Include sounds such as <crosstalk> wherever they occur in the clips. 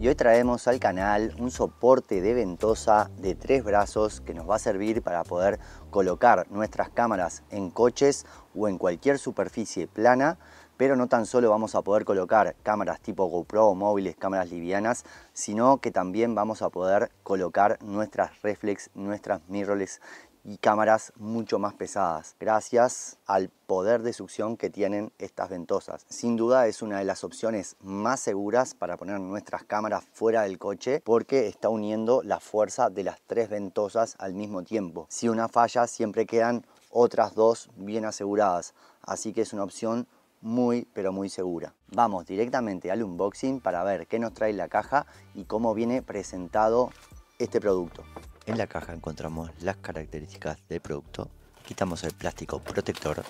y hoy traemos al canal un soporte de ventosa de tres brazos que nos va a servir para poder colocar nuestras cámaras en coches o en cualquier superficie plana pero no tan solo vamos a poder colocar cámaras tipo GoPro móviles, cámaras livianas, sino que también vamos a poder colocar nuestras reflex, nuestras mirrorless y cámaras mucho más pesadas, gracias al poder de succión que tienen estas ventosas. Sin duda es una de las opciones más seguras para poner nuestras cámaras fuera del coche porque está uniendo la fuerza de las tres ventosas al mismo tiempo. Si una falla siempre quedan otras dos bien aseguradas, así que es una opción muy pero muy segura. Vamos directamente al unboxing para ver qué nos trae la caja y cómo viene presentado este producto. En la caja encontramos las características del producto, quitamos el plástico protector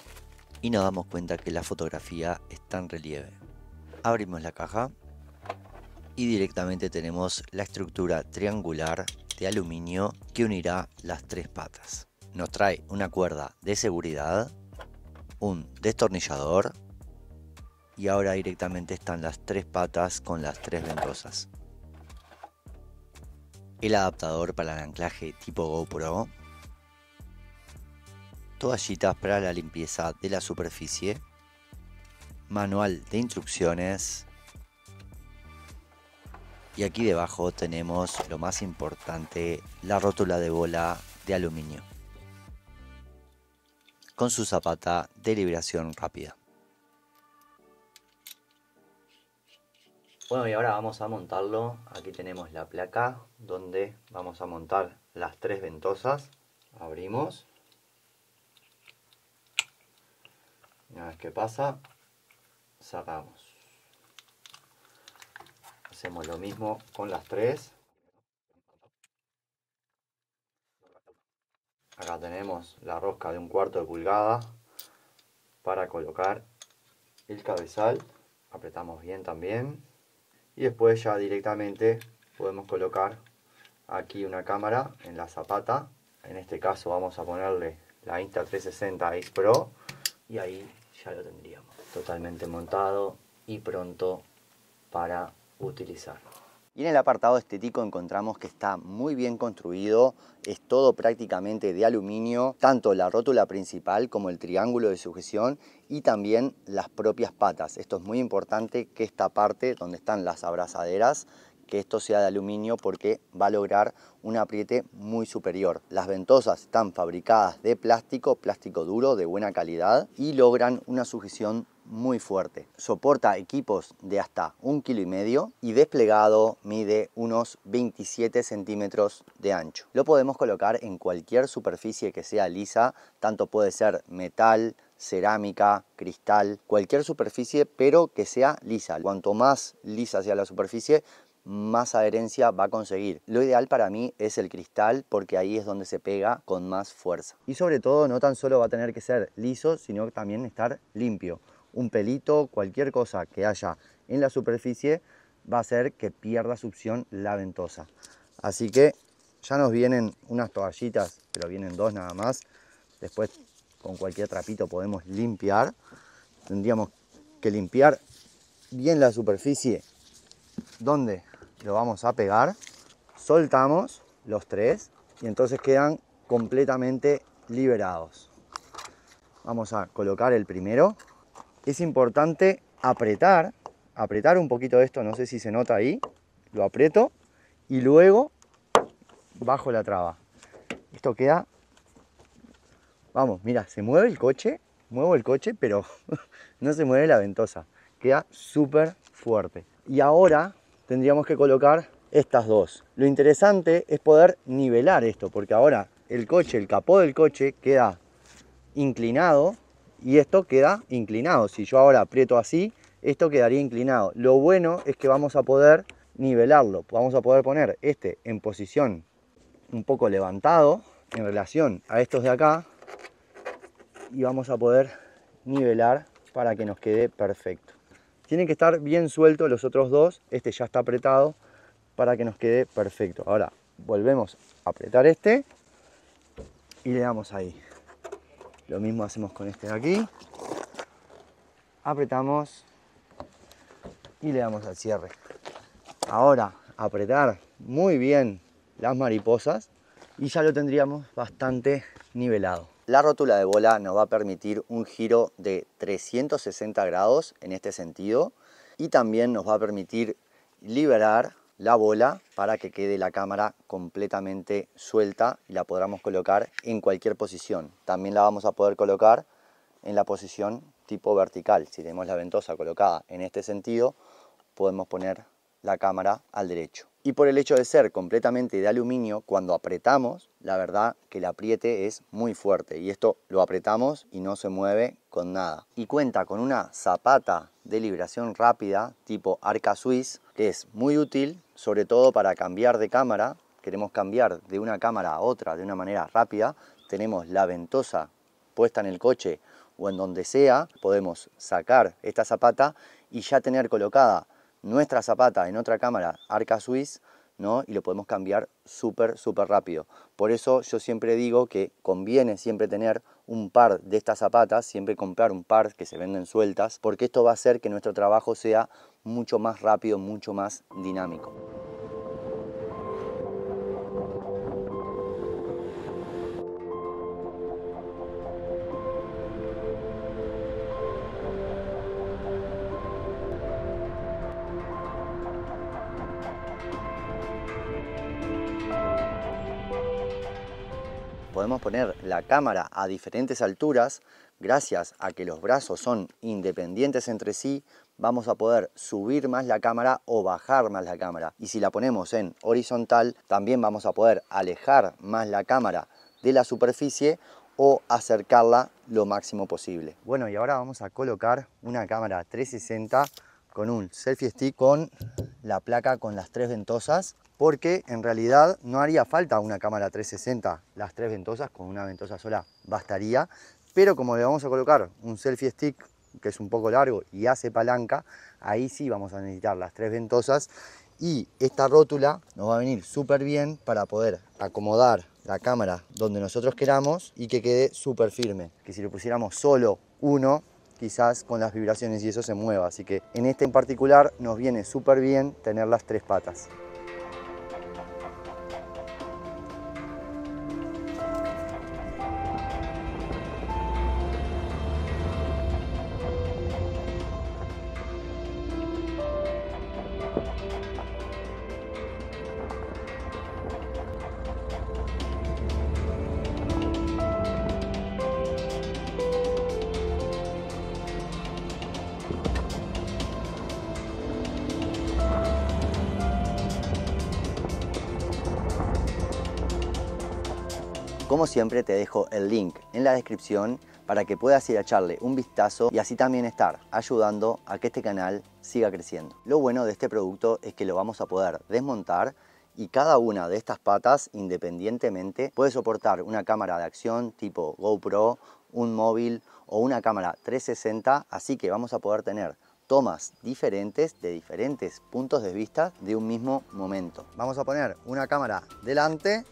y nos damos cuenta que la fotografía está en relieve. Abrimos la caja y directamente tenemos la estructura triangular de aluminio que unirá las tres patas. Nos trae una cuerda de seguridad, un destornillador y ahora directamente están las tres patas con las tres ventosas. El adaptador para el anclaje tipo GoPro. Toallitas para la limpieza de la superficie. Manual de instrucciones. Y aquí debajo tenemos lo más importante, la rótula de bola de aluminio. Con su zapata de liberación rápida. Bueno y ahora vamos a montarlo, aquí tenemos la placa donde vamos a montar las tres ventosas, abrimos, una vez que pasa, cerramos, hacemos lo mismo con las tres, acá tenemos la rosca de un cuarto de pulgada para colocar el cabezal, apretamos bien también, y después ya directamente podemos colocar aquí una cámara en la zapata en este caso vamos a ponerle la Insta360 X Pro y ahí ya lo tendríamos totalmente montado y pronto para utilizar. Y en el apartado estético encontramos que está muy bien construido, es todo prácticamente de aluminio, tanto la rótula principal como el triángulo de sujeción y también las propias patas. Esto es muy importante que esta parte donde están las abrazaderas que esto sea de aluminio porque va a lograr un apriete muy superior. Las ventosas están fabricadas de plástico, plástico duro de buena calidad y logran una sujeción muy fuerte. Soporta equipos de hasta un kilo y medio y desplegado mide unos 27 centímetros de ancho. Lo podemos colocar en cualquier superficie que sea lisa, tanto puede ser metal, cerámica, cristal, cualquier superficie, pero que sea lisa. Cuanto más lisa sea la superficie, más adherencia va a conseguir. Lo ideal para mí es el cristal porque ahí es donde se pega con más fuerza. Y sobre todo no tan solo va a tener que ser liso, sino también estar limpio. Un pelito, cualquier cosa que haya en la superficie va a hacer que pierda succión la ventosa. Así que ya nos vienen unas toallitas, pero vienen dos nada más. Después con cualquier trapito podemos limpiar. Tendríamos que limpiar bien la superficie donde lo vamos a pegar, soltamos los tres y entonces quedan completamente liberados. Vamos a colocar el primero. Es importante apretar, apretar un poquito esto, no sé si se nota ahí, lo aprieto y luego bajo la traba. Esto queda, vamos, mira, se mueve el coche, muevo el coche, pero <laughs> no se mueve la ventosa, queda súper fuerte. Y ahora tendríamos que colocar estas dos. Lo interesante es poder nivelar esto, porque ahora el coche, el capó del coche queda inclinado y esto queda inclinado. Si yo ahora aprieto así, esto quedaría inclinado. Lo bueno es que vamos a poder nivelarlo. Vamos a poder poner este en posición un poco levantado en relación a estos de acá y vamos a poder nivelar para que nos quede perfecto. Tienen que estar bien sueltos los otros dos. Este ya está apretado para que nos quede perfecto. Ahora volvemos a apretar este y le damos ahí. Lo mismo hacemos con este de aquí. Apretamos y le damos al cierre. Ahora apretar muy bien las mariposas y ya lo tendríamos bastante nivelado. La rótula de bola nos va a permitir un giro de 360 grados en este sentido y también nos va a permitir liberar la bola para que quede la cámara completamente suelta y la podamos colocar en cualquier posición. También la vamos a poder colocar en la posición tipo vertical. Si tenemos la ventosa colocada en este sentido, podemos poner la cámara al derecho. Y por el hecho de ser completamente de aluminio, cuando apretamos, la verdad que el apriete es muy fuerte. Y esto lo apretamos y no se mueve con nada. Y cuenta con una zapata de liberación rápida tipo Arca Swiss, que es muy útil, sobre todo para cambiar de cámara. Queremos cambiar de una cámara a otra de una manera rápida. Tenemos la ventosa puesta en el coche o en donde sea, podemos sacar esta zapata y ya tener colocada nuestra zapata en otra cámara Arca Swiss ¿no? y lo podemos cambiar súper, súper rápido. Por eso yo siempre digo que conviene siempre tener un par de estas zapatas, siempre comprar un par que se venden sueltas, porque esto va a hacer que nuestro trabajo sea mucho más rápido, mucho más dinámico. Podemos poner la cámara a diferentes alturas, gracias a que los brazos son independientes entre sí, vamos a poder subir más la cámara o bajar más la cámara. Y si la ponemos en horizontal, también vamos a poder alejar más la cámara de la superficie o acercarla lo máximo posible. Bueno, y ahora vamos a colocar una cámara 360 con un selfie stick con la placa con las tres ventosas porque en realidad no haría falta una cámara 360, las tres ventosas, con una ventosa sola bastaría, pero como le vamos a colocar un selfie stick que es un poco largo y hace palanca, ahí sí vamos a necesitar las tres ventosas y esta rótula nos va a venir súper bien para poder acomodar la cámara donde nosotros queramos y que quede súper firme, que si le pusiéramos solo uno, quizás con las vibraciones y eso se mueva, así que en este en particular nos viene súper bien tener las tres patas. Como siempre te dejo el link en la descripción para que puedas ir a echarle un vistazo y así también estar ayudando a que este canal siga creciendo. Lo bueno de este producto es que lo vamos a poder desmontar y cada una de estas patas independientemente puede soportar una cámara de acción tipo GoPro, un móvil o una cámara 360, así que vamos a poder tener tomas diferentes de diferentes puntos de vista de un mismo momento. Vamos a poner una cámara delante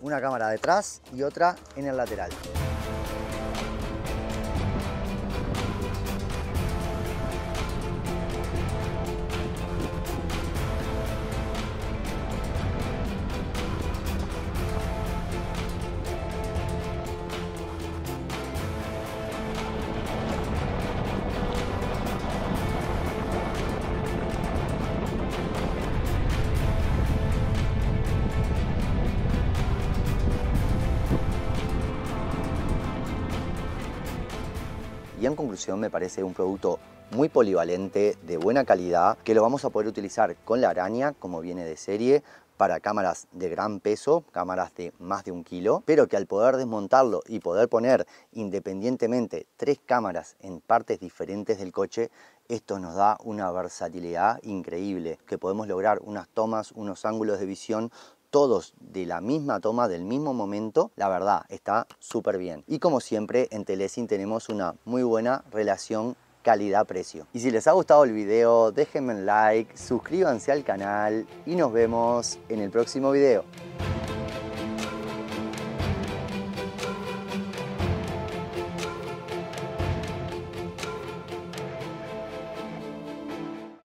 una cámara detrás y otra en el lateral. En conclusión me parece un producto muy polivalente, de buena calidad, que lo vamos a poder utilizar con la araña, como viene de serie, para cámaras de gran peso, cámaras de más de un kilo, pero que al poder desmontarlo y poder poner independientemente tres cámaras en partes diferentes del coche, esto nos da una versatilidad increíble, que podemos lograr unas tomas, unos ángulos de visión todos de la misma toma, del mismo momento, la verdad, está súper bien. Y como siempre, en Telesin tenemos una muy buena relación calidad-precio. Y si les ha gustado el video, déjenme un like, suscríbanse al canal y nos vemos en el próximo video.